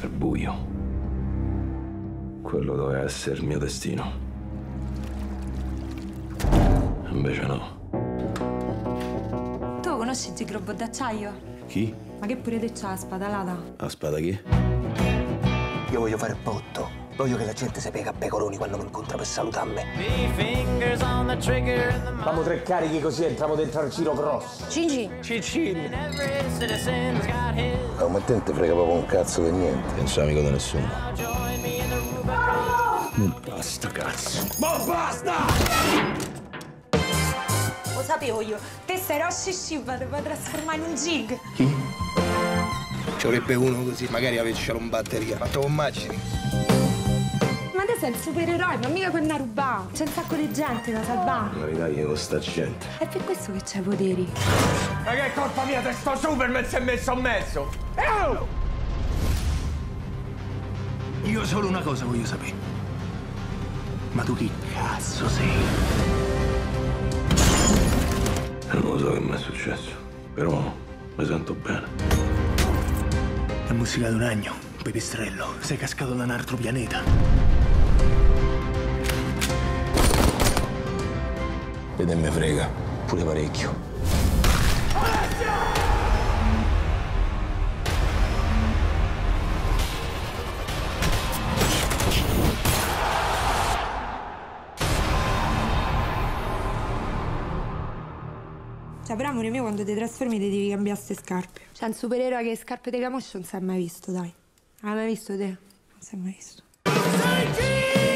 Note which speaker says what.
Speaker 1: È buio. Quello doveva essere il mio destino. Invece no.
Speaker 2: Tu conosci il Gigrobo d'acciaio?
Speaker 1: Chi?
Speaker 2: Ma che pure te c'ha la spada lata?
Speaker 1: La spada chi?
Speaker 3: Io voglio fare botto. Voglio che la gente si piega a pecoroni quando mi incontra per salutarmi.
Speaker 4: Famo tre carichi così entriamo dentro al giro grosso.
Speaker 2: Gigi,
Speaker 4: Cicin.
Speaker 1: Ma ma te non te frega proprio un cazzo di niente. Non sei amico di nessuno. Non basta, cazzo.
Speaker 2: lo sapevo io. Te sei Roshi Shiva, ti puoi trasformare in un gig.
Speaker 5: Ci vorrebbe uno così, magari avesse un batteria. Ma te lo immagini?
Speaker 2: Ma te sei il supereroe, ma mica quella rubare. C'è un sacco di gente da salvare.
Speaker 1: La verità io con sta gente.
Speaker 2: È per questo che c'hai poteri.
Speaker 4: Ma che colpa mia, te sto Superman si è messo a mezzo.
Speaker 5: Io solo una cosa voglio sapere. Ma tu chi cazzo sei?
Speaker 1: Non lo so che mi è successo. Però mi sento bene.
Speaker 5: La musica di un agno, pipistrello. Sei cascato da un altro pianeta.
Speaker 1: Vede me frega. Pure parecchio.
Speaker 2: Cioè, però amore mio, quando ti trasformi ti devi cambiare queste scarpe. Cioè, un supereroe che scarpe di camoscio non si è mai visto, dai. Hai mai visto te? Non si è mai visto. Take it!